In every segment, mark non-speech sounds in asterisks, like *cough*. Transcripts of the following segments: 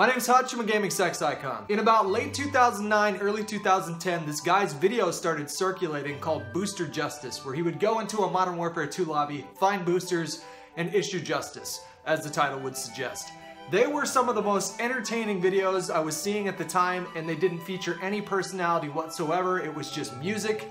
My name is Hutch, I'm a gaming sex icon. In about late 2009, early 2010, this guy's video started circulating called Booster Justice, where he would go into a Modern Warfare 2 lobby, find boosters, and issue justice, as the title would suggest. They were some of the most entertaining videos I was seeing at the time, and they didn't feature any personality whatsoever. It was just music,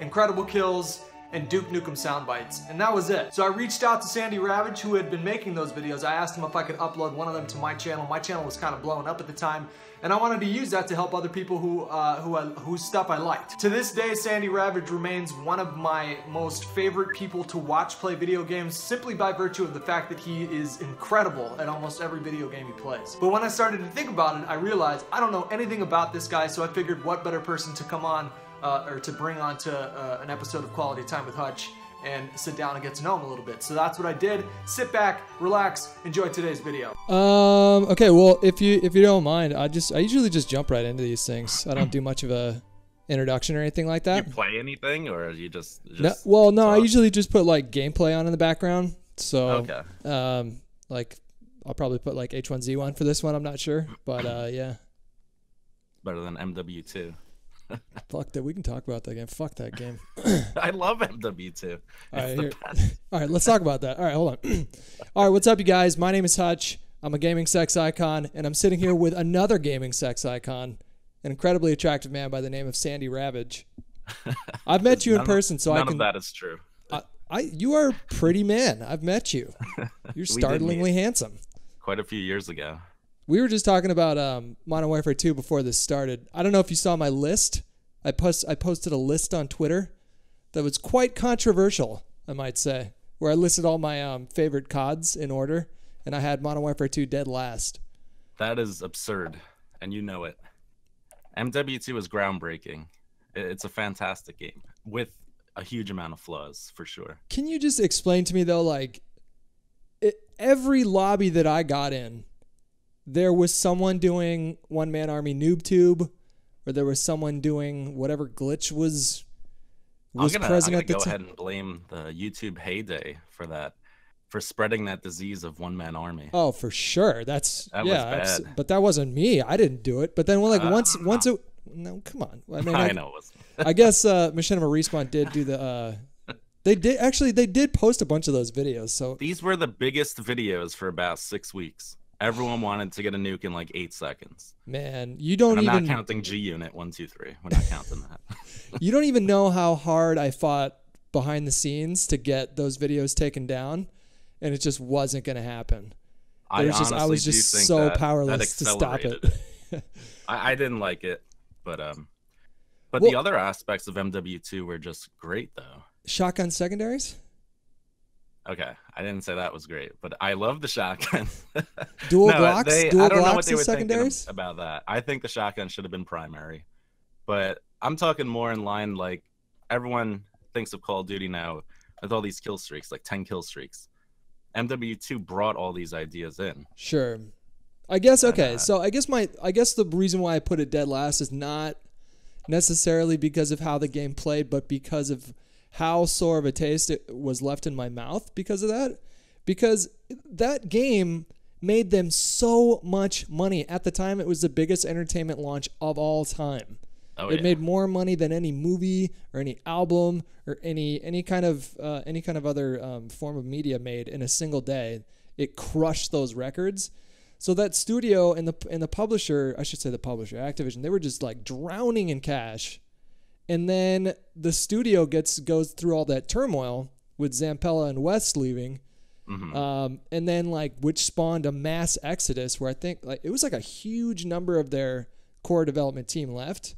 incredible kills, and Duke Nukem sound bites, and that was it. So I reached out to Sandy Ravage, who had been making those videos. I asked him if I could upload one of them to my channel. My channel was kind of blowing up at the time, and I wanted to use that to help other people who, uh, who I, whose stuff I liked. To this day, Sandy Ravage remains one of my most favorite people to watch play video games, simply by virtue of the fact that he is incredible at almost every video game he plays. But when I started to think about it, I realized I don't know anything about this guy, so I figured what better person to come on uh, or to bring on to uh, an episode of Quality Time with Hutch and sit down and get to know him a little bit. So that's what I did. Sit back, relax, enjoy today's video. Um. Okay. Well, if you if you don't mind, I just I usually just jump right into these things. I don't do much of a introduction or anything like that. You play anything, or you just, just No, well, no, I usually just put like gameplay on in the background. So, Okay. um, like I'll probably put like H1Z1 for this one. I'm not sure, but uh, yeah. better than MW2. Fuck that. We can talk about that game. Fuck that game. *laughs* I love MW2. All right, the here. best. *laughs* All right, let's talk about that. All right, hold on. *clears throat* All right, what's up, you guys? My name is Hutch. I'm a gaming sex icon, and I'm sitting here with another gaming sex icon, an incredibly attractive man by the name of Sandy Ravage. *laughs* I've met you in person, so I can. None of that is true. I, I, you are a pretty man. I've met you. You're startlingly handsome. Quite a few years ago. We were just talking about um, Modern Warfare 2 before this started. I don't know if you saw my list. I post I posted a list on Twitter that was quite controversial, I might say, where I listed all my um, favorite CODs in order, and I had Modern Warfare 2 dead last. That is absurd, and you know it. MW2 is groundbreaking. It's a fantastic game with a huge amount of flaws, for sure. Can you just explain to me though, like, it, every lobby that I got in, there was someone doing one man army noob tube, or there was someone doing whatever glitch was was I'm gonna, present I'm at gonna the go time. ahead and blame the YouTube heyday for that, for spreading that disease of one man army. Oh, for sure. That's That was yeah, but that wasn't me. I didn't do it. But then, well, like Uh, once, once it. No, come on. I mean, *laughs* I I, know it was. I guess uh, Machinima Respawn did do the. Uh, *laughs* they did actually. They did post a bunch of those videos. So These were the biggest videos for about six weeks. Everyone wanted to get a nuke in like eight seconds. man, you don't And I'm even not counting G Unit one two three. We're not counting that. *laughs* you don't even know how hard I fought behind the scenes to get those videos taken down, and it just wasn't going to happen. I was just- I honestly was just so that- that powerless to stop it. accelerated *laughs* I, I didn't like it, but um, but the other aspects of MW2 were just great though. Shotgun secondaries, Okay, I didn't say that was great, but I love the shotgun. *laughs* dual No, Glocks, they- dual I don't know what they and were secondaries. about that. I think the shotgun should have been primary, but I'm talking more in line like everyone thinks of Call of Duty now with all these kill streaks, like 10 kill streaks. MW2 brought all these ideas in. Sure. I guess And, okay. uh, so I guess my I guess the reason why I put it dead last is not necessarily because of how the game played, but because of how sore of a taste it was left in my mouth because of that. Because that game made them so much money. At the time it was the biggest entertainment launch of all time. Oh, it yeah. made more money than any movie or any album or any any kind of uh, any kind of other um, form of media made in a single day. It crushed those records. So that studio and the and the publisher, I should say the publisher, Activision, they were just like drowning in cash. And then the studio gets goes through all that turmoil with Zampella and West leaving. Mhm. Um, and then like which spawned a mass exodus where I think like it was like a huge number of their core development team left.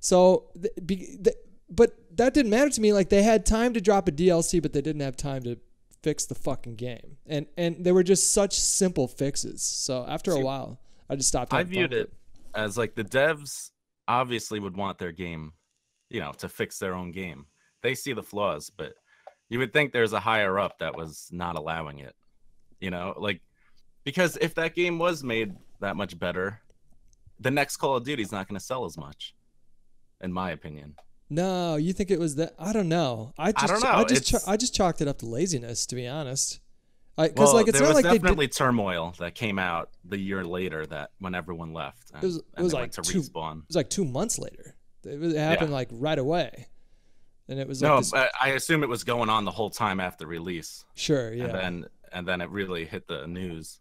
So, th- be, th- but that didn't matter to me. Like they had time to drop a DLC, but they didn't have time to fix the fucking game. And and they were just such simple fixes. So after a while, I just stopped. I viewed with it as like the devs obviously would want their game, you know, to fix their own game. They see the flaws, but you would think there's a higher up that was not allowing it. You know, like because if that game was made that much better, the next Call of Duty is not going to sell as much, in my opinion. No, you think it was that? I don't know. I just don't I just it's- I just chalked it up to laziness, to be honest. Because Well, like it's there not was like definitely did. turmoil that came out the year later that when everyone left. And, was- it was like to two- respawn. It was like two months later. It, was, it happened like right away, and it was like No, this, I assume it was going on the whole time after release, sure, yeah. and then and then it really hit the news.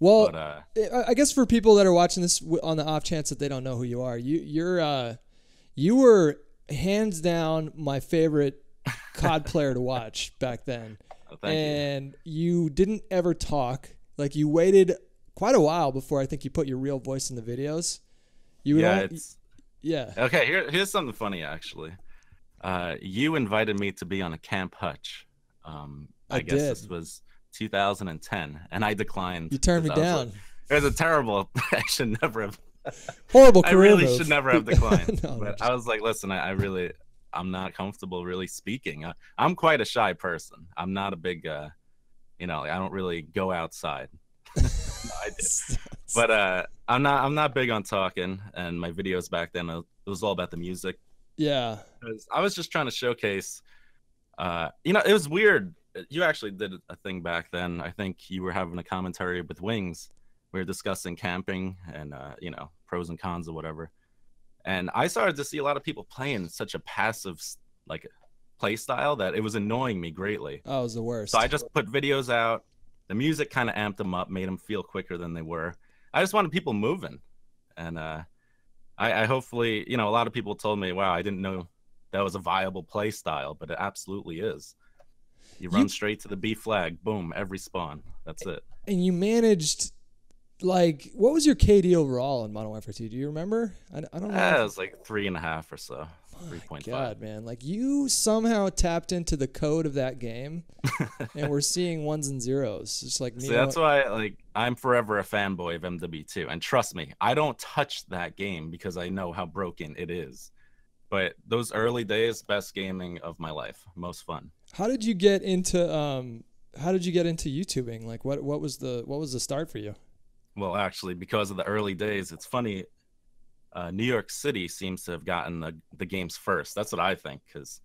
well, but uh, I- guess for people that are watching this on the off chance that they don't know who you are, you you're uh, you were hands down my favorite COD player to watch *laughs* back then, thank and you. didn't ever talk. Like you waited quite a while before I think you put your real voice in the videos. You would Yeah, al- it's yeah. okay. Here, here's something funny actually. Uh, you invited me to be on a Camp Hutch. Um, I, I guess this was 2010, and I declined. You turned me down. like, it was a terrible. *laughs* I should never have. Horrible I really move. should never have *laughs* declined. No, but I was like, listen, I, I really, I'm not comfortable really speaking. I, I'm quite a shy person. I'm not a big, uh, you know, I don't really go outside. No, I did. *laughs* But uh, I'm not, I'm not big on talking. And my videos back then, uh, it was all about the music. Yeah, I was just trying to showcase. Uh, you know, it was weird. You actually did a thing back then. I think you were having a commentary with Wings. We were discussing camping and uh, you know pros and cons or whatever. And I started to see a lot of people playing such a passive like play style that it was annoying me greatly. Oh, it was the worst. So I just put videos out. The music kind of amped them up, made them feel quicker than they were. I just wanted people moving, and uh, I, I hopefully, you know, a lot of people told me, "Wow, I didn't know that was a viable play style," but it absolutely is. You run You- straight to the B flag, boom, every spawn. That's it. and you managed like what was your KD overall in Modern Warfare 2? Do you remember? I, I don't know. Yeah, it was like three and a half or so, three point. God, man, like you somehow tapped into the code of that game, *laughs* and we're seeing ones and zeros. Just like me. See, that's why, like, I'm forever a fanboy of MW2, and trust me, I don't touch that game because I know how broken it is. But those early days, best gaming of my life, most fun. How did you get into um? How did you get into YouTubing? Like, what what was the what was the start for you? Well, actually, because of the early days, it's funny. Uh, New York City seems to have gotten the, the games first. That's what I think, because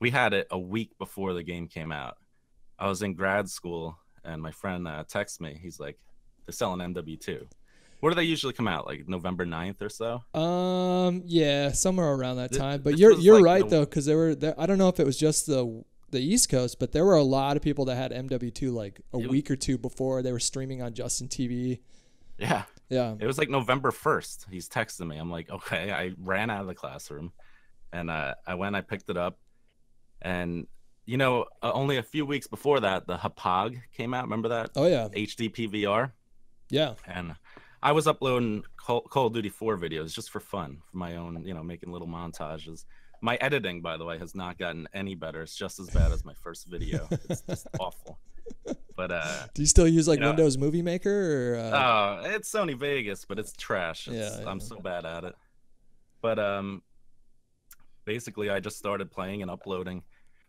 we had it a week before the game came out. I was in grad school, and my friend uh, texted me. He's like, they're selling MW2. Where do they usually come out? Like November 9th or so? Um, yeah, somewhere around that Th- time. But this you're you're like right the- though, because there were there. I don't know if it was just the the East Coast, but there were a lot of people that had MW2 like a week or two before they were streaming on Justin TV. Yeah. Yeah, It was like November 1st. He's texting me. I'm like, okay. I ran out of the classroom and uh, I went, I picked it up. And, you know, uh, only a few weeks before that, the Hauppauge came out. Remember that? oh yeah, HD PVR. yeah. And I was uploading Call, Call of Duty 4 videos just for fun, for my own, you know, making little montages. My editing, by the way, has not gotten any better. It's just as bad as my first video. It's just *laughs* awful. But, uh, Do you still use like Yeah. Windows Movie Maker or? Uh, Oh, it's Sony Vegas, but it's trash. It's, Yeah, I'm so bad at it. But um, basically, I just started playing and uploading.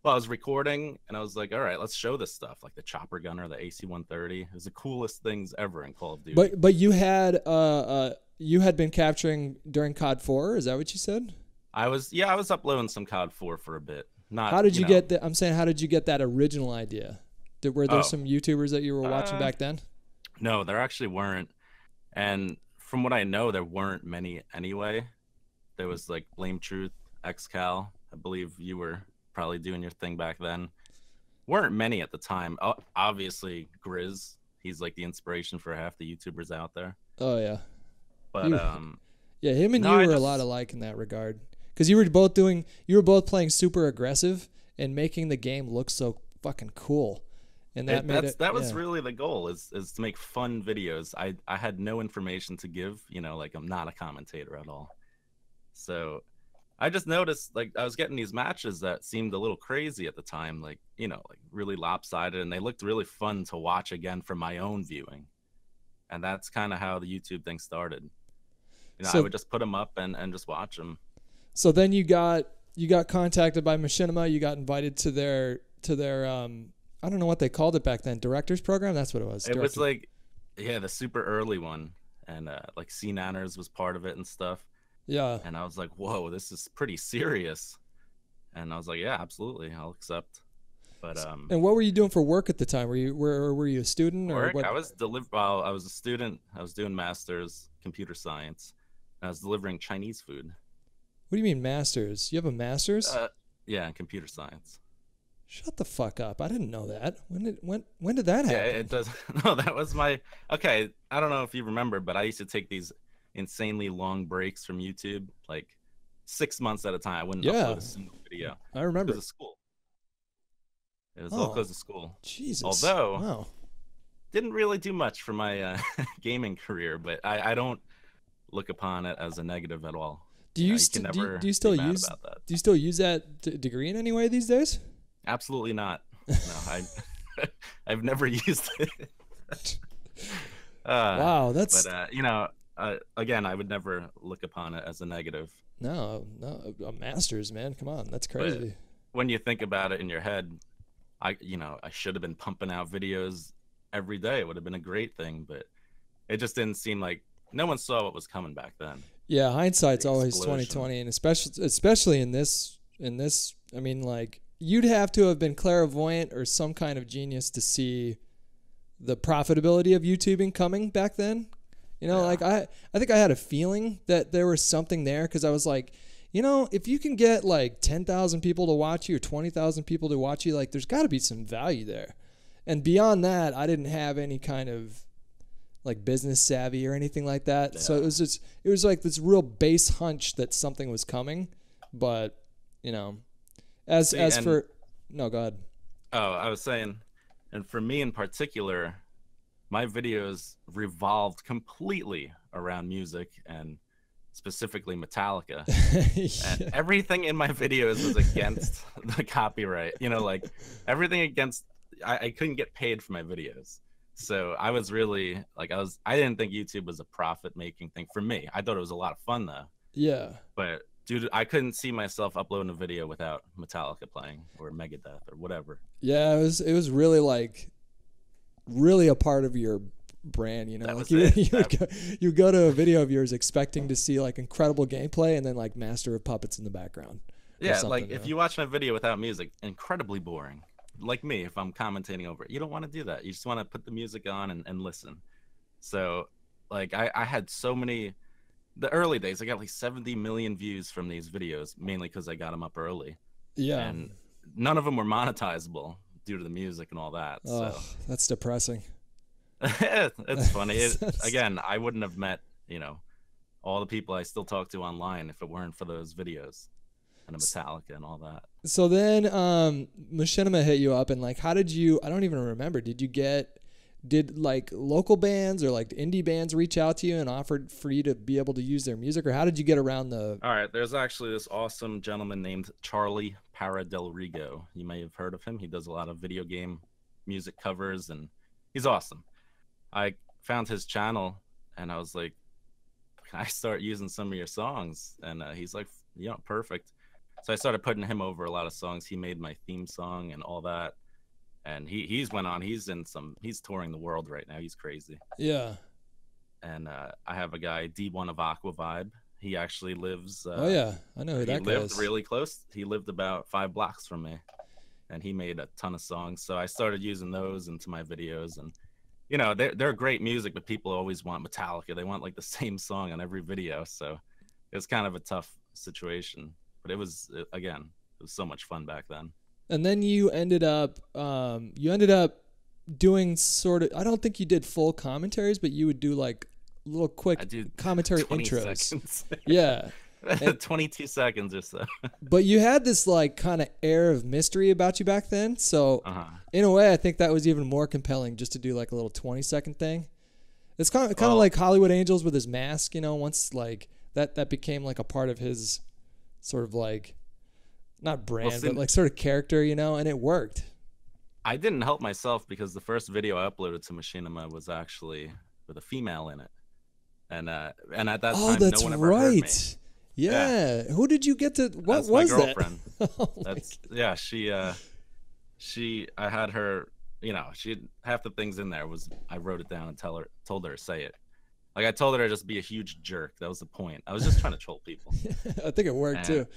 Well, I was recording, and I was like, "All right, let's show this stuff, like the chopper gunner, the AC-130. It was the coolest things ever in Call of Duty." but but you had uh uh you had been capturing during COD 4. Is that what you said? I was, yeah, I was uploading some COD 4 for a bit. Not. How did you, know, get that? I'm saying, how did you get that original idea? Did, were there Oh. some YouTubers that you were watching Uh, back then? No, there actually weren't. And from what I know, there weren't many anyway. There was like Blame Truth, XCal. I believe you were probably doing your thing back then. Weren't many at the time. O- Obviously, Grizz. He's like the inspiration for half the YouTubers out there. Oh yeah. But You- um, Yeah, him and No, you I were a lot alike in that regard. Because you were both doing, you were both playing super aggressive and making the game look so fucking cool. And that it- it. that was yeah. really the goal is is to make fun videos. I I had no information to give. You know, like I'm not a commentator at all. So I just noticed like I was getting these matches that seemed a little crazy at the time, like you know, like really lopsided, and they looked really fun to watch again for my own viewing. And that's kind of how the YouTube thing started. You know, So- I would just put them up and and just watch them. So then you got you got contacted by Machinima. You got invited to their to their um I don't know what they called it back then. Directors program. That's what it was. It was like, yeah, the super early one, and uh, like SeaNanners was part of it and stuff. yeah. and I was like, "Whoa, this is pretty serious." And I was like, "Yeah, absolutely, I'll accept." But um, And what were you doing for work at the time? Were you were were you a student or work, what? I was deliver. Well, I was a student. I was doing masters computer science. And I was delivering Chinese food. What do you mean masters? You have a masters? Uh, yeah, in computer science. Shut the fuck up! I didn't know that. When did when when did that happen? Yeah, it does. *laughs* No, that was my. Okay, I don't know if you remember, but I used to take these insanely long breaks from YouTube, like six months at a time. I wouldn't Yeah. upload a single video I remember. because of school. It was all Oh. because of school. Jesus. although- wow. Didn't really do much for my uh, *laughs* gaming career, but I, I don't look upon it as a negative at all. Do you, Yeah, st- can do, you, do you still use that. do you still use that d- degree in any way these days? Absolutely not. *laughs* No, I *laughs* I've never *laughs* used it. uh, wow, that's But uh, you know, uh, again, I would never look upon it as a negative. no, no, a masters, man. Come on, that's crazy. When you think about it in your head, I you know I should have been pumping out videos every day. It would have been a great thing, but it just didn't seem like no one saw what was coming back then. Yeah, hindsight's The always twenty twenty, and especially especially in this in this. I mean, like you'd have to have been clairvoyant or some kind of genius to see the profitability of YouTubing coming back then. You know, Yeah. like I I think I had a feeling that there was something there because I was like, you know, if you can get like ten thousand people to watch you or twenty thousand people to watch you, like there's got to be some value there. And beyond that, I didn't have any kind of like business savvy or anything like that. So it was just it was like this real base hunch that something was coming, but you know, as See, as and- for no, go ahead. Oh, I was saying, and for me in particular, my videos revolved completely around music and specifically Metallica. *laughs* and everything in my videos was against *laughs* the copyright you know like everything against I, I couldn't get paid for my videos so i was really like i was i didn't think youtube was a profit making thing for me i thought it was a lot of fun though yeah. but dude i couldn't see myself uploading a video without metallica playing or megadeth or whatever. Yeah, it was it was really like really a part of your brand, you know. That like you, *laughs* you would go, you go to a video of yours expecting to see like incredible gameplay and then like master of puppets in the background. yeah like if you watch my video without music incredibly boring. Like me if i'm commentating over it. You don't want to do that. You just want to put the music on and, and listen. So like I, I had so many the early days i got like 70 million views from these videos mainly because i got them up early Yeah. and none of them were monetizable due to the music and all that oh, so that's depressing. *laughs* it's funny it, *laughs* again i wouldn't have met you know all the people i still talk to online if it weren't for those videos and the metallica and all that So then um Machinima hit you up and like how did you I don't even remember. Did you get did like local bands or like indie bands reach out to you and offered for you to be able to use their music or how did you get around the All right, there's actually this awesome gentleman named Charlie Parra del Riego. You may have heard of him. He does a lot of video game music covers and he's awesome. I found his channel and I was like, Can I start using some of your songs? And uh, he's like, Yeah, perfect. So I started putting him over a lot of songs. He made my theme song and all that. And he he's went on. He's in some. He's touring the world right now. He's crazy Yeah. and uh, I have a guy D1 of Aqua Vibe. He actually lives. Uh, oh yeah, I know who he that guy lived is. really close. He lived about five blocks from me, and he made a ton of songs. So I started using those into my videos, and you know they're they're great music, but people always want Metallica. They want like the *laughs* same song on every video, so it was kind of a tough situation. But it was uh, again, it was so much fun back then. And then you ended up um you ended up doing sort of I don't think you did full commentaries, but you would do like little quick commentary 20 intros. seconds, *laughs* Yeah. *laughs* 22 seconds or so. *laughs* But you had this like kind of air of mystery about you back then. So Uh-huh. in a way, I think that was even more compelling just to do like a little 20 second thing. It's kind of kind of Well- like Hollywood Angels with his mask, you know, once like that that became like a part of his sort of like not brand, see- but like sort of character, you know, and it worked. I didn't help myself because the first video I uploaded to Machinima was actually with a female in it, and uh, and at that oh, time, that's no one ever heard me. right. Yeah. Who did you get to what That's was my that? girlfriend. *laughs* oh my That's yeah. She uh, she I had her. You know, she half the things in there was I wrote it down and tell her told her to say it. Like I told her to just be a huge jerk. That was the point. I was just trying to troll people. *laughs* I think it worked And too.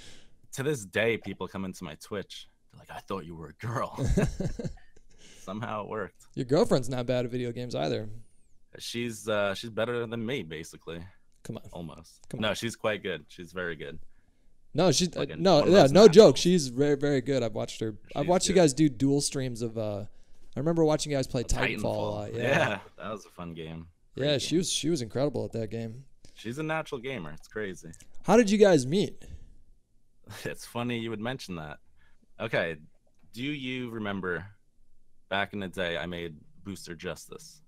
To this day, people come into my Twitch. Like I thought you were a girl. *laughs* Somehow it worked. Your girlfriend's not bad at video games either. She's uh she's better than me basically, Come on. almost. Come on. no, she's quite good. She's very good. No, she's uh, no, yeah, no joke. She's very, very good. I've watched her. I've She's watched you guys do dual streams of. uh I remember watching you guys play Titanfall, a lot. Yeah. yeah, that was a fun game. Yeah, Great she was she was incredible at that game. She's a natural gamer. It's crazy. How did you guys meet? *laughs* It's funny you would mention that. Okay, do you remember back in the day I made Booster Justice?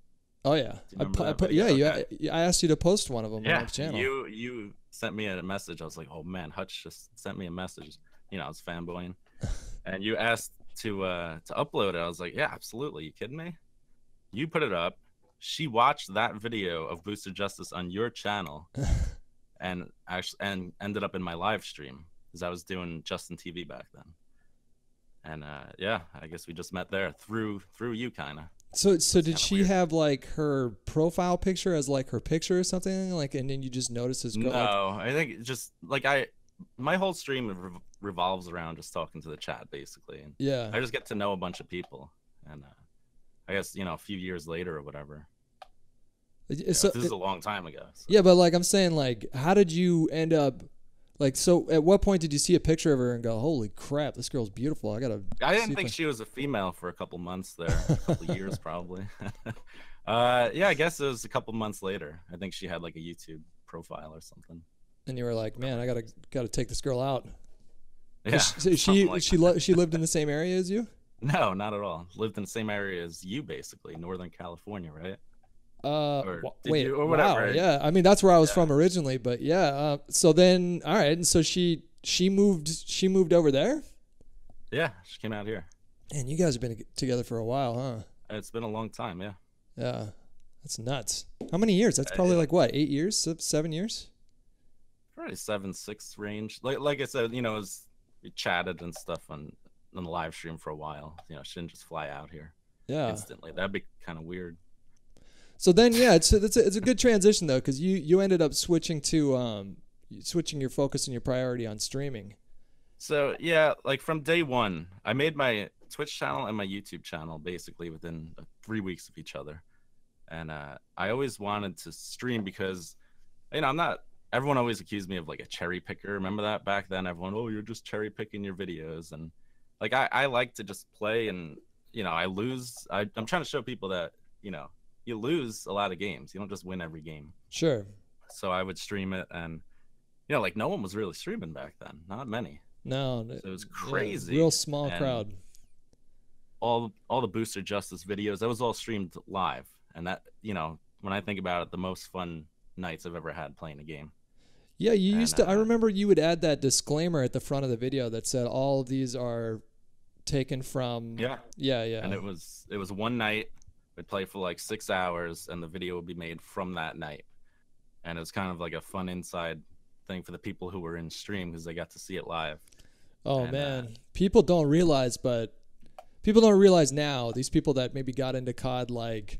Oh yeah, I, pu- I put, yeah, video? you, I asked you to post one of them on Yeah, my channel. you you sent me a message. I was like, oh man, Hutch just sent me a message. You know, I was fanboying, *laughs* and you asked to uh to upload it. I was like, yeah, absolutely. You kidding me? You put it up. She watched that video of Booster Justice on your channel, *laughs* and actually and ended up in my live stream because I was doing Justin TV back then. And uh, yeah, I guess we just met there through through you, kind of. So so did she weird. have like her profile picture as like her picture or something like, and then you just noticed this girl? like- No, I think just like I, my whole stream rev- revolves around just talking to the chat basically, and yeah. I just get to know a bunch of people, and uh, I guess you know a few years later or whatever. Yeah, so- this is a long time ago. so- yeah, but like I'm saying, like, how did you end up? Like, so at what point did you see a picture of her and go, "Holy crap, this girl's beautiful"? I gotta. I didn't think I- she was a female for a couple months there, a *laughs* couple years probably. *laughs* uh, yeah, I guess it was a couple months later. I think she had like a YouTube profile or something. And you were like, "Man, I gotta gotta take this girl out." Yeah, So she like she li- she lived in the same area as you. *laughs* no, not at all. Lived in the same area as you, basically, Northern California, right? Uh, Or wait, you- or wow, whatever. yeah. I mean, that's where I was Yeah. from originally, but yeah. Uh, so then, all right, and so she she moved she moved over there, Yeah, she came out here. and you guys have been together for a while, huh? It's been a long time, yeah. Yeah, that's nuts. How many years? That's Uh, probably yeah. like what, eight years, seven years? Probably seven, six range. Like like I said, you know, it was, we chatted and stuff on on the live stream for a while. You know, she didn't just fly out here Yeah. instantly. That'd be kind of weird. So then, yeah, it's it's a, it's a good transition though, because you you ended up switching to um switching your focus and your priority on streaming. So yeah, like from day one, I made my Twitch channel and my YouTube channel basically within uh, three weeks of each other, and uh, I always wanted to stream because, you know, I'm not. Everyone always accused me of like a cherry picker. Remember that back then? Everyone, oh, you're just cherry picking your videos, and like I, I like to just play, and you know, I lose. I, I'm trying to show people that you know, you lose a lot of games. You don't just win every game. Sure. So I would stream it, and you know, like no one was really streaming back then. Not many. No, So it was yeah, crazy. real small and crowd. all all the booster justice videos that was all streamed live and that you know when i think about it the most fun nights i've ever had playing a game Yeah, you and, used to. I uh, remember you would add that disclaimer at the front of the video that said all of these are taken from. yeah Yeah, yeah. and it was it was one night we'd play for like six hours and the video would be made from that night and it was kind of like a fun inside thing for the people who were in stream because they got to see it live oh and, uh, man, people don't realize, but people don't realize now. These people that maybe got into COD like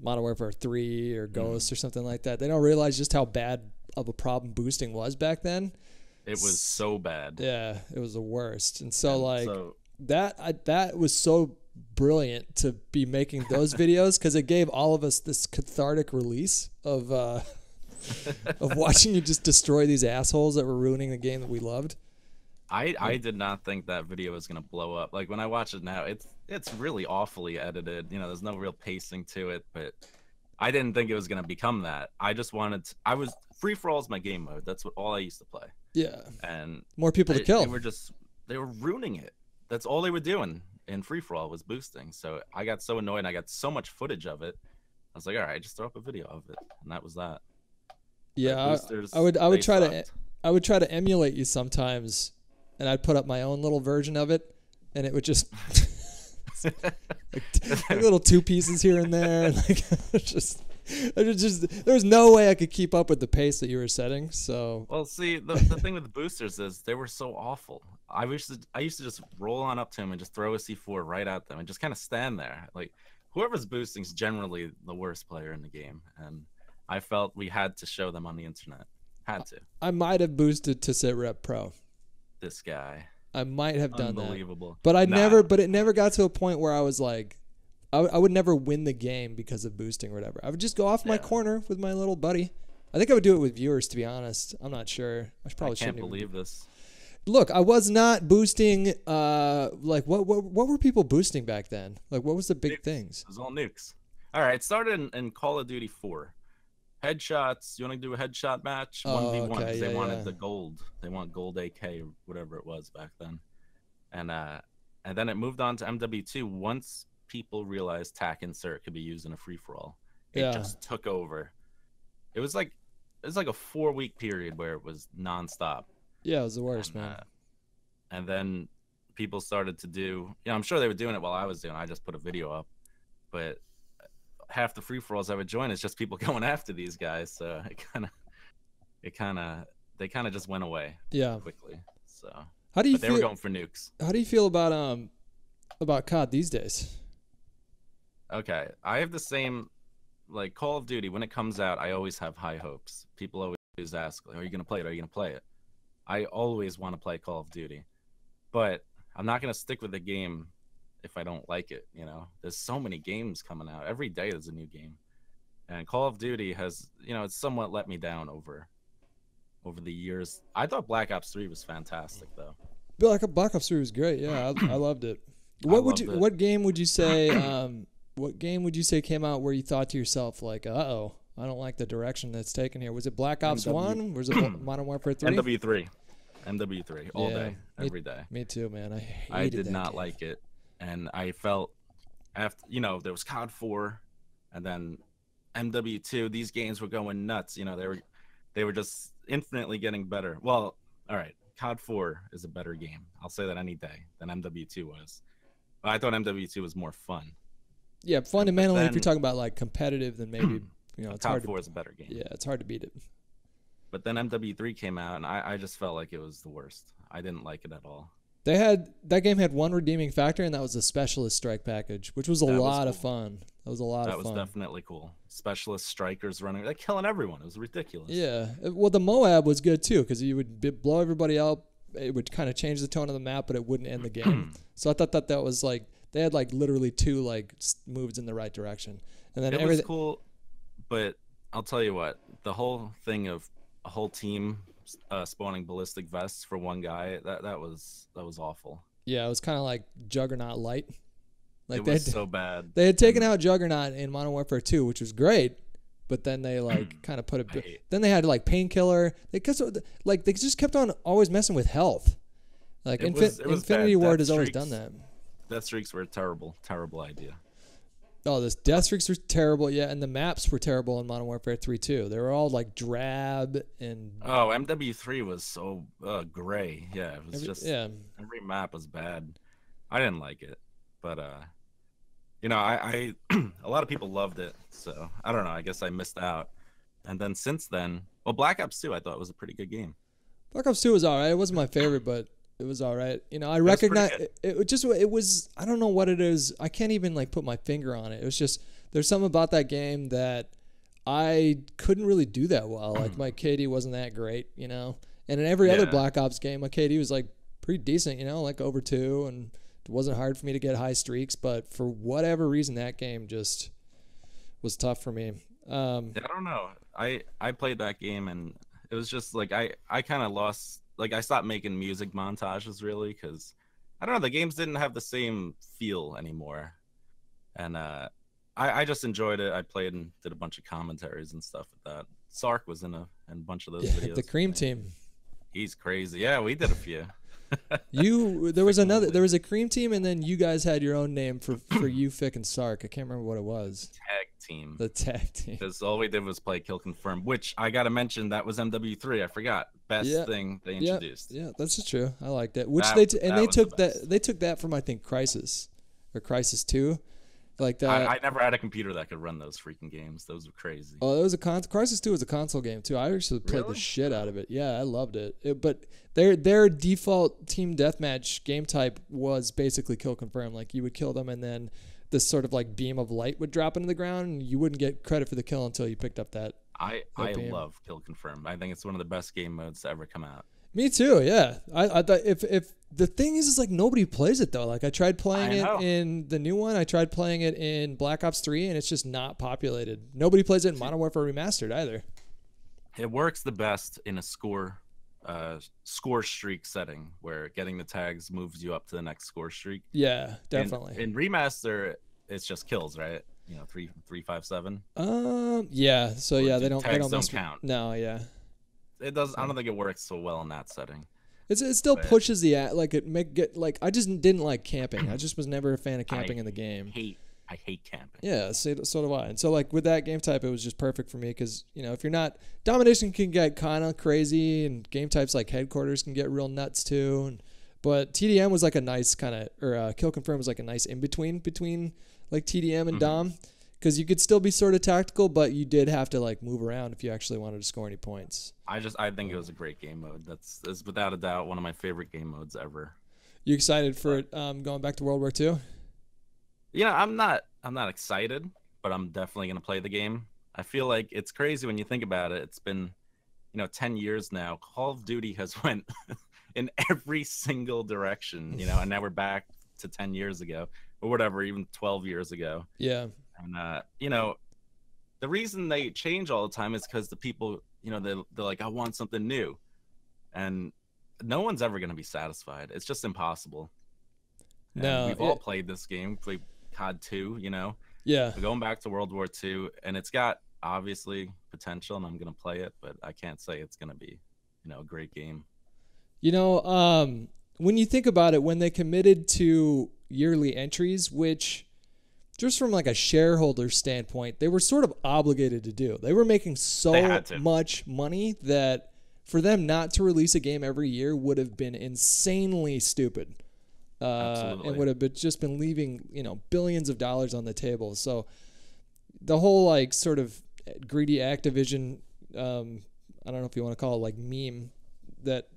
Modern Warfare Three or Mm-hmm. Ghost or something like that, they don't realize just how bad of a problem boosting was back then. it was so bad Yeah, it was the worst. And so like so that I, that was so brilliant to be making those *laughs* videos because it gave all of us this cathartic release of uh, *laughs* of watching you just destroy these assholes that were ruining the game that we loved. I I did not think that video was gonna blow up. Like when I watch it now, it's it's really awfully edited. You know, there's no real pacing to it, but I didn't think it was gonna become that. I just wanted. To, I was free for all is my game mode. That's what all I used to play, Yeah, and more people to kill. they were just they were ruining it. That's all they were doing in free for all was boosting. So I got so annoyed. I got so much footage of it. I was like, all right, just throw up a video of it, and that was that. Yeah, I, boosters, I would I would try to. I would try to emulate you sometimes, and I'd put up my own little version of it, and it would just *laughs* like, like little two pieces here and there, and like *laughs* just. Just there was no way I could keep up with the pace that you were setting. So Well, see, the, the thing with the boosters is they were so awful. I wish to, I used to just roll on up to him and just throw a C4 right at them and just kind of stand there. Like whoever's boosting is generally the worst player in the game, and I felt we had to show them on the internet. Had to. I might have boosted to sit rep pro. This guy. I might have done that. Unbelievable. But I Nah, never. But it never got to a point where I was like, I would never win the game because of boosting or whatever. I would just go off my Yeah. corner with my little buddy. I think I would do it with viewers, to be honest. I'm not sure. I probably I can't shouldn't even believe this. Look, I was not boosting. Uh, like what? What? What were people boosting back then? Like what was the big Nukes. things? It was all nukes. All right, it started in, in Call of Duty 4. Headshots. You want to do a headshot match? Oh, 1v1 'cause okay, they yeah, wanted yeah. the gold. They want gold AK or whatever it was back then. And uh and then it moved on to MW2 once people realized tack insert could be used in a free for all. It Yeah. just took over. It was like it was like a 4 week period where it was nonstop. Yeah, it was the worst, and, man. uh, and then people started to do, you know, I'm sure they were doing it while I was doing. it. I just put a video up, but half the free for alls I would join is just people *laughs* going after these guys. So it kind of, it kind of, they kind of just went away Yeah. quickly. So, How do you but they were feel? going for nukes. How do you feel about um about COD these days? Okay, I have the same, like Call of Duty. When it comes out, I always have high hopes. People always ask, like, "Are you gonna play it? Are you gonna play it?" I always want to play Call of Duty, but I'm not gonna stick with the game if I don't like it. You know, there's so many games coming out every day. There's a new game, and Call of Duty has, you know, it's somewhat let me down over over the years. I thought Black Ops 3 was fantastic though. Black Black Ops Three was great. Yeah, I, I loved it. *clears throat* I What would you? it. What game would you *clears throat* say? Um, what game would you say came out where you thought to yourself like, "Uh oh, I don't like the direction that's taken here"? Was it Black Ops MW. One? Was it *clears throat* Modern Warfare Three? MW3, MW3 all Yeah, day, me- every day. Me too, man. I hated I did not game. like it, and I felt after you know there was COD four, and then MW2. These games were going nuts. You know they were they were just infinitely getting better. Well, all right, COD four is a better game. I'll say that any day than MW2 was. But I thought MW2 was more fun. Yeah, fundamentally, if you're talking about like competitive, then maybe *clears throat* you know it's COD hard. four To, is a better game. yeah, it's hard to beat it. But then MW3 came out, and I, I just felt like it was the worst. I didn't like it at all. They had that game had one redeeming factor, and that was the specialist strike package, which was a That was lot of fun. That was a lot of fun That was definitely cool. Specialist strikers running, they're killing everyone. It was ridiculous. Yeah. Uh, Well, the Moab was good too because you would blow everybody up. It would kind of change the tone of the map, but it wouldn't end the game. *clears throat* so I thought that that was like they had like literally two like moves in the right direction, and then it was everything. cool, but I'll tell you what, the whole thing of a whole team uh, spawning ballistic vests for one guy that that was that was awful. Yeah, it was kind of like Juggernaut light. Like it they was had, so bad. they had taken out Juggernaut in Modern Warfare 2, which was great, but then they like *clears throat* kind of put a I bit. hate- Then they had like painkiller. They cause, like they just kept on always messing with health. Like It Infin- was- it was Infinity bad. Ward has always done that. Death streaks were a terrible, terrible idea. Oh, this death streaks were terrible. Yeah, and the maps were terrible in Modern Warfare 3 too. They were all like drab and Oh, MW3 was so uh, gray. Yeah, it was every- just yeah. every map was bad. I didn't like it, but uh, you know, I, I *clears throat* a lot of people loved it, so I don't know. I guess I missed out. And then since then, well, Black Ops 2, I thought was a pretty good game. Black Ops 2 was all right. It wasn't my favorite, but it was all right. You know, I recognize it, it just it was I don't know what it is. I can't even like put my finger on it. It was just there's something about that game that I couldn't really do that well. Like my *clears throat* KD wasn't that great, you know. And in every other Black Ops game, my KD was like pretty decent, you know, like over 2 and it wasn't hard for me to get high streaks, but for whatever reason that game just was tough for me. Um I don't know. I I played that game and it was just like I I kind of lost like I stopped making music montages really because I don't know the games didn't have the same feel anymore, and uh I I just enjoyed it. I played and did a bunch of commentaries and stuff with that. Sark was in a in a bunch of those yeah, videos. the cream team. He's crazy. Yeah, we did a few. *laughs* You there was another there was a cream team and then you guys had your own name for for you Fick and Sark. I can't remember what it was. Tag team. The tag team. Because all we did was play Kill Confirm, which I gotta mention that was MW3. I forgot. Best Yeah. thing they introduced. yeah, that's true. I liked it. Which That- they t- and they was the took that they took that from I think Crysis or Crysis Two, like that. I, I never had a computer that could run those freaking games. Those were crazy. Oh, it was a con- Crysis Two was a console game too. I actually played the shit out of it. Yeah, I loved it. It- But their their default team deathmatch game type was basically kill confirm. Like you would kill them and then this sort of like beam of light would drop into the ground and you wouldn't get credit for the kill until you picked up that. I I OPM. love Kill Confirm. I think it's one of the best game modes to ever come out. Me too. Yeah. I, I thought if if the thing is, is like nobody plays it though. Like I tried playing I it know. in the new one. I tried playing it in Black Ops Three, and it's just not populated. Nobody plays it in Modern Warfare Remastered either. It works the best in a score uh score streak setting where getting the tags moves you up to the next score streak. Yeah, definitely. In, remaster, it's just kills, right? You know, three three five seven. um. Yeah. So Or yeah, they don't. They don't, don't with- count? No. Yeah. It does. I don't think it works so well in that setting. It's, it still But- pushes the a- like it make get like I just didn't like camping. I just was never a fan of I camping in the game. Hate. I hate camping. Yeah, so, so do I. And so like with that game type, it was just perfect for me because you know if you're not domination can get kind of crazy, and game types like headquarters can get real nuts too. And but TDM was like a nice kind of or uh, kill confirm was like a nice in between between like TDM and Mhm. Dom because you could still be sort of tactical, but you did have to like move around if you actually wanted to score any points. I just I think it was a great game mode. That's is without a doubt one of my favorite game modes ever. You excited for it um, going back to World War II? You know, I'm not I'm not excited, but I'm definitely gonna play the game. I feel like it's crazy when you think about it. It's been, you know, ten years now. Call of Duty has *laughs* went in every single direction, you know, and now we're back to ten years ago or whatever, even twelve years ago. Yeah, And uh, you know, the reason they change all the time is because the people, you know, they're, they're like, I want something new, and no one's ever gonna be satisfied. It's just impossible. And No, we've it- all played this game, played COD 2, you know. yeah. Going back to World War II, and it's got obviously potential, and I'm gonna play it, but I can't say it's gonna be, you know, a great game. You know, um, when you think about it, when they committed to yearly entries, which just from like a shareholder standpoint, they were sort of obligated to do. They were making so to. much money that for them not to release a game every year would have been insanely stupid. Uh, and would have been, just been leaving you know billions of dollars on the table. So the whole like sort of greedy Activision, um, I don't know if you want to call it like meme that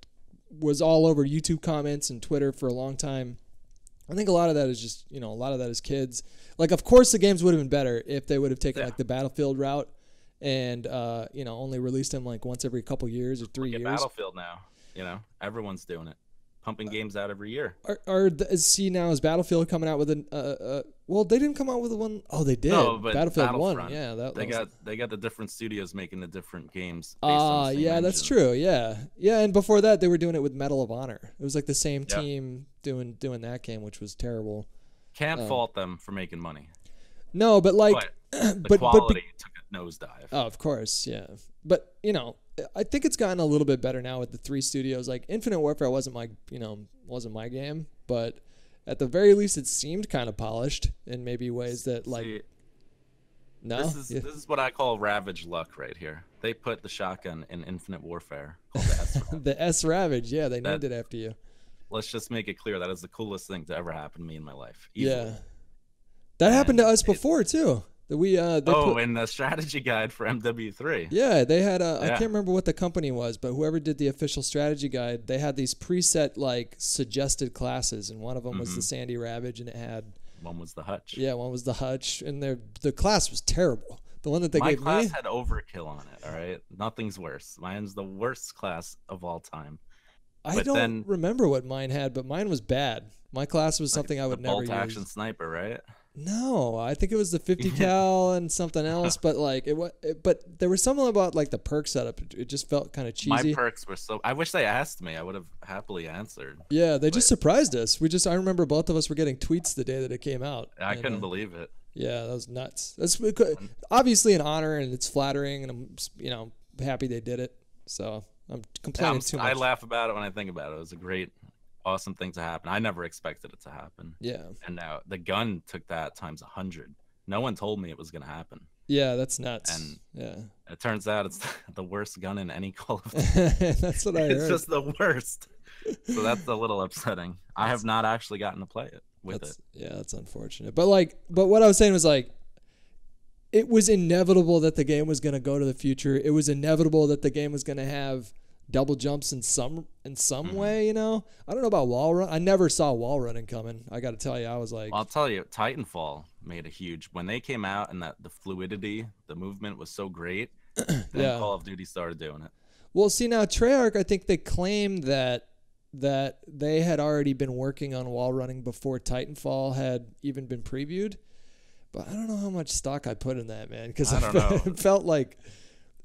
was all over YouTube comments and Twitter for a long time. I think a lot of that is just you know a lot of that is kids. Like of course the games would have been better if they would have taken Yeah. like the Battlefield route and uh, you know only released them like once every couple years or three years. Battlefield now, you know, everyone's doing it, pumping games out every year. Are, are the, see now is Battlefield coming out with an uh, uh well they didn't come out with one oh they did No, but Battlefield one yeah that, They that was- got they got the different studios making the different games. Ah, same yeah, that's true. Yeah, yeah, and before that, they were doing it with Medal of Honor. It was like the same Yeah. team doing doing that game, which was terrible. Can't Um, fault them for making money, No, but like, but but *clears throat* the but, quality be- took a nosedive. oh, of course, yeah. But you know, I think it's gotten a little bit better now with the three studios. Like Infinite Warfare wasn't my you know wasn't my game, but at the very least, it seemed kind of polished in maybe ways that like See, no, this is Yeah. this is what I call ravage luck right here. They put the shotgun in Infinite Warfare. Called the S-Ram. *laughs* the S Ravage. Yeah, they named it after you. Let's just make it clear that is the coolest thing to ever happen to me in my life. Yeah, easily. that happened to us it- before too. That we uh they Oh, put, and the strategy guide for MW3. Yeah, they had a. I Yeah. can't remember what the company was, but whoever did the official strategy guide, they had these preset like suggested classes, and one of them was the Mhm. Sandy Ravage, and it had One was the Hutch. yeah, one was the Hutch, and their the class was terrible. The one that they My gave class me, had overkill on it. All right, nothing's worse. Mine's the worst class of all time. I but don't then- remember what mine had, but mine was bad. My class was something I the would never bolt use. action sniper, right? No, I think it was the 50 *laughs* cal and something else, but like it was, but there was something about like the perk setup. It, just felt kind of cheesy. My perks were so. I wish they asked me. I would have happily answered. Yeah, they just surprised us. We just I remember both of us were getting tweets the day that it came out. I and, couldn't uh, believe it. Yeah, that was nuts. That's we obviously an honor and it's flattering and I'm you know happy they did it. So I'm Yeah, complaining I'm- too much. I laugh about it when I think about it. It was a great, awesome thing to happen. I never expected it to happen. yeah, And now the gun took that times a hundred. No one told me it was gonna happen. yeah, that's nuts. And- yeah, It turns out it's *laughs* the worst gun in any Call of Duty. that's what I it's just the worst. So that's a little upsetting. *laughs* I have not actually gotten to play it with that's, it. Yeah, that's unfortunate. But like, but what I was saying was like, it was inevitable that the game was going to go to the future. It was inevitable that the game was going to have double jumps in some in some Mhm. way. You know, I don't know about wall run. I never saw wall running coming. I got to tell you, I was like, Well, I'll tell you, Titanfall made a huge when they came out and that the fluidity, the movement was so great. *clears throat* Then Yeah. Call of Duty started doing it. Well, see now Treyarch, I think they claimed that that they had already been working on wall running before Titanfall had even been previewed. But I don't know how much stock I put in that, man, because I don't *laughs* know. it felt like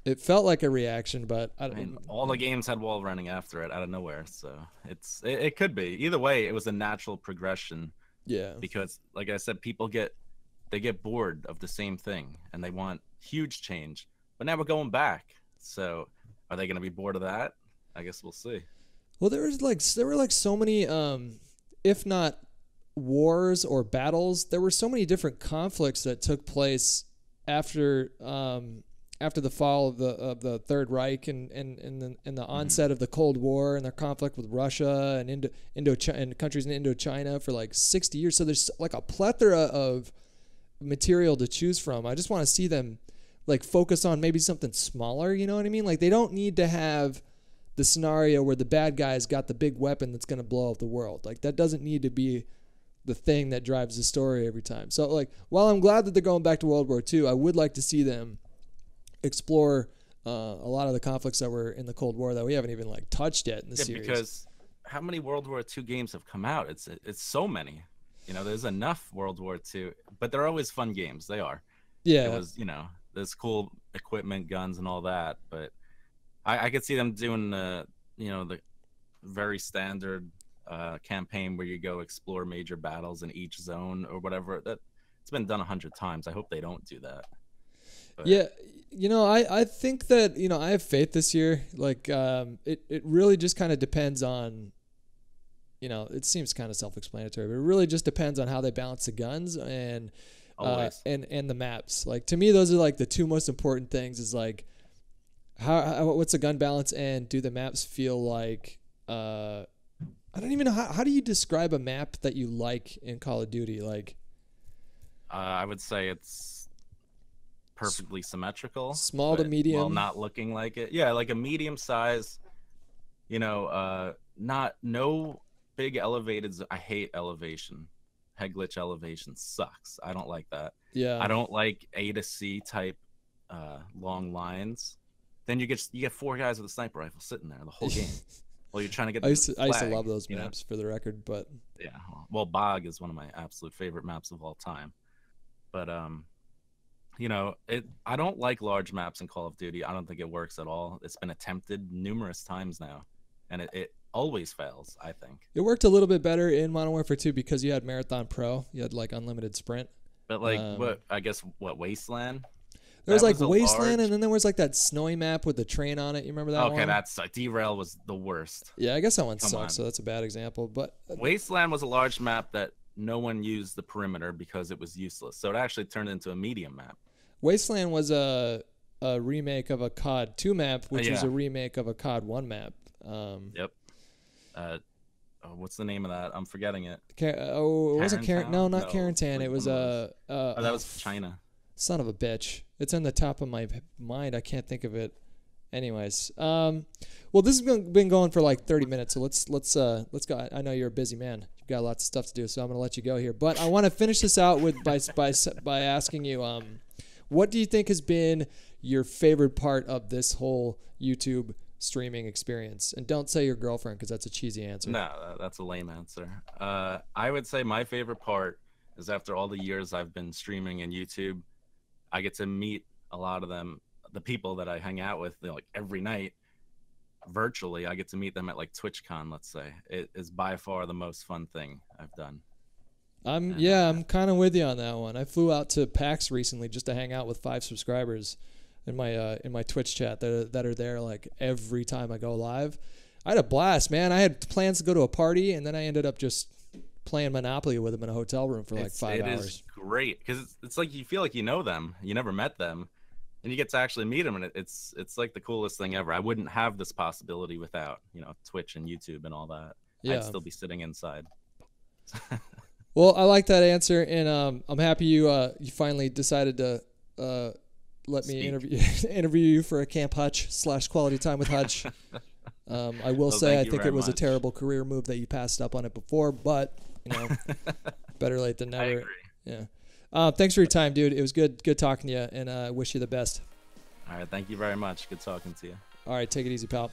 it felt like a reaction, but I I don't. mean, all the games had wall running after it out of nowhere, so it's it, it could be either way. It was a natural progression yeah, because, like I said, people get they get bored of the same thing and they want huge change. But now we're going back, so are they going to be bored of that? I guess we'll see. Well, there was like there were like so many, um, if not wars or battles, there were so many different conflicts that took place after um, after the fall of the of the Third Reich and and and the, and the mm-hmm. onset of the Cold War and their conflict with Russia and Indo Indo and countries in Indochina for like sixty years. So there's like a plethora of material to choose from. I just want to see them like focus on maybe something smaller. You know what I mean? Like they don't need to have the scenario where the bad guy's got the big weapon that's going to blow up the world. Like that doesn't need to be the thing that drives the story every time. So like while I'm glad that they're going back to World War II, I would like to see them explore uh, a lot of the conflicts that were in the Cold War that we haven't even like touched yet in the Yeah, series. because how many World War II games have come out? It's it's so many. You know, there's enough World War II, but they're always fun games. They are. yeah, It was, you know, there's cool equipment, guns, and all that. But I, I could see them doing the, you know, the very standard uh, campaign where you go explore major battles in each zone or whatever. That it's been done a hundred times. I hope they don't do that. But- Yeah, you know, I, I think that you know I have faith this year. Like, um, it it really just kind of depends on, you know, it seems kind of self-explanatory, but it really just depends on how they balance the guns and uh, and and the maps. Like to me, those are like the two most important things. Is like, how, how what's the gun balance and do the maps feel like? Uh, I don't even know how how do you describe a map that you like in Call of Duty? Like Uh, I would say it's perfectly symmetrical. Small to medium? While not looking like it. Yeah, like a medium size, you know, uh not no big elevated I hate elevation. Head glitch elevation sucks. I don't like that. yeah, I don't like A to C type uh long lines. Then you get you get four guys with a sniper rifle sitting there the whole game. *laughs* while you're trying to get I used to, I used to love those you know? maps for the record, but yeah well bog is one of my absolute favorite maps of all time but um you know it i don't like large maps in call of duty i don't think it works at all it's been attempted numerous times now and it, it always fails i think It worked a little bit better in Modern Warfare 2 because you had Marathon Pro. You had like unlimited sprint. but like Um, what i guess what wasteland There was That like was Wasteland, large- and then there was like that snowy map with the train on it. You remember that okay one? that's uh, derail was the worst yeah, I guess that one Come sucks. on. So that's a bad example. But uh, wasteland was a large map that no one used the perimeter because it was useless so it actually turned into a medium map Wasteland was a a remake of a COD 2 map, which was yeah. a remake of a COD 1 map. Um, yep uh oh, what's the name of that i'm forgetting it Car- oh, it wasn't Karen. No, not No, Carentan. like It was one uh, uh, oh that was china son of a bitch. It's on the top of my mind. I can't think of it. Anyways, um, well, this has been, been going for like 30 minutes, so let's let's uh let's go. I- I know you're a busy man. You've got lots of stuff to do, so I'm gonna let you go here. But I want to finish this out with by by by asking you, um, what do you think has been your favorite part of this whole YouTube streaming experience? And don't say your girlfriend because that's a cheesy answer. No, that's a lame answer. Uh, I would say my favorite part is after all the years I've been streaming and YouTube, I get to meet a lot of them, the people that I hang out with like every night virtually. I get to meet them at like TwitchCon, let's say. It is by far the most fun thing I've done. I'm yeah, I'm kind of with you on that one. I flew out to PAX recently just to hang out with five subscribers in my uh, in my Twitch chat that are, that are there like every time I go live. I had a blast, man. I had plans to go to a party, and then I ended up just playing Monopoly with them in a hotel room for like It's- five it is hours. great because it's, it's like you feel like you know them, you never met them, and you get to actually meet them, and it, it's it's like the coolest thing ever. I wouldn't have this possibility without you know Twitch and YouTube and all that. Yeah. I'd still be sitting inside. *laughs* Well, I like that answer, and um, I'm happy you uh, you finally decided to uh, let me interview *laughs* interview you for a Camp Hutch slash Quality Time with Hutch. *laughs* um, I will Well, say I think it was a terrible career move that you passed up on it before, but you know, *laughs* better late than I never. agree. Yeah. Uh, thanks for your time, dude. It was good good talking to you, and uh, I wish you the best. All right, thank you very much. Good talking to you. All right, take it easy, pal.